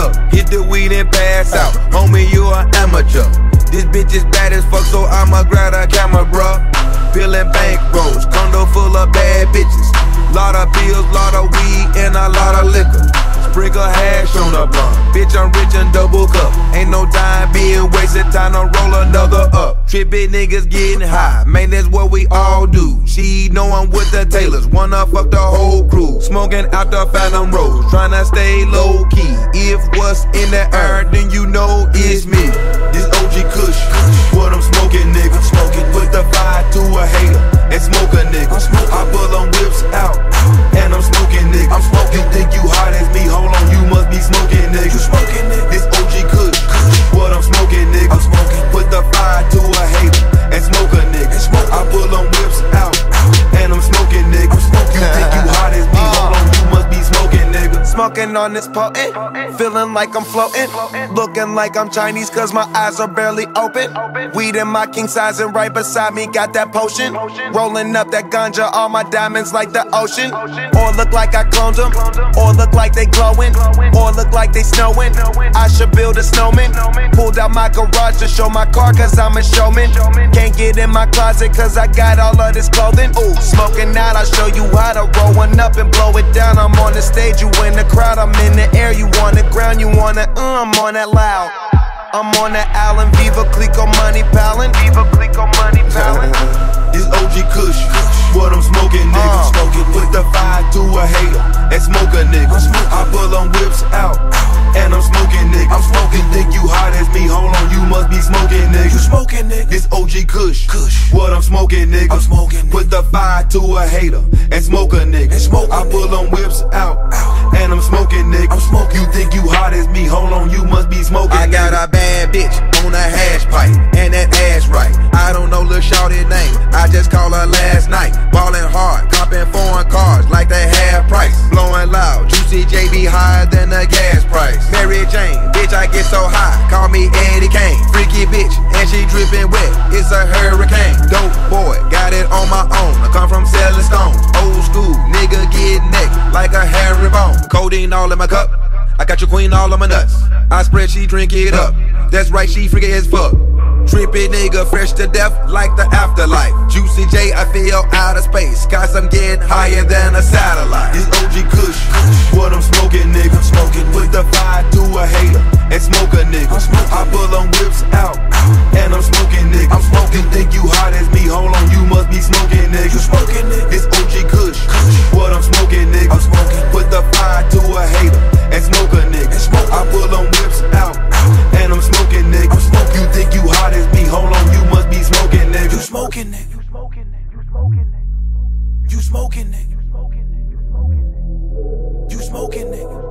up, hit the weed and pass out. Homie, you an amateur. This bitch is bad as fuck, so I'ma grab a camera, bruh. Feeling bankrolls, condo full of bad bitches. Lot of pills, lot of weed, and a lot of liquor. Sprinkle hash on the blunt. Bitch, I'm rich and double cup. Ain't no time being wasted, time to roll another up. Trippy niggas getting high, man, that's what we all do. She the Taylors, wanna fuck the whole crew. Smoking out the Phantom Rose, tryna stay low key. If what's in the air, then you know it's me. This OG Kush, what I'm smoking, nigga. Smoking, put the fire to a hater and smoke a nigga. I pull them whips out Smoking on this potent, feeling like I'm floating. Looking like I'm Chinese cause my eyes are barely open. Weed in my king size and right beside me got that potion. Rolling up that ganja, all my diamonds like the ocean. Or look like I cloned them, or look like they glowing, or look like they snowing. I should build a snowman. Pulled out my garage to show my car cause I'm a showman. Can't get in my closet cause I got all of this clothing. Ooh, smoking out, I'll show you how to roll one up and blow it down. I'm on the stage, you in the crowd, I'm in the air, you on the ground, you wanna, uh, I'm on that loud. I'm on that Allen Veuve Clicquot money pallin. Veuve Clicquot money pallin. This OG Kush, what I'm smoking, nigga. Uh. Smoking, put the fire to a hater and smoke a nigga. I pull them whips out and I'm smoking, nigga. I'm smoking, think you hot as me? Hold on, you must be smoking, nigga. You smoking, nigga. This OG Kush, Kush, what I'm smoking, nigga. I'm smoking, put the fire to a hater and smoke a nigga. And smoke, I pull them whips out and I'm smoking, nigga. I'm smoking. You think you hot as me? Hold on, you must be smoking. I got a bad bitch on a hash pipe, and that ass right. I don't know Lil Shorty name, I just call her last night. Ballin' hard, copping foreign cars like they half price. Blowing loud, juicy JB higher than the gas price. Mary Jane, bitch, I get so high, call me Eddie Kane. Freaky bitch, and she dripping wet, it's a hurricane. Dope boy, got it on my own. I come from selling stones, Codeine all in my cup. I got your queen all on my nuts. I spread, she drink it up. That's right, she freaky as fuck. Trippy nigga, fresh to death like the afterlife. Juicy J, I feel out of space. Cause I'm getting higher than a satellite. You nigga.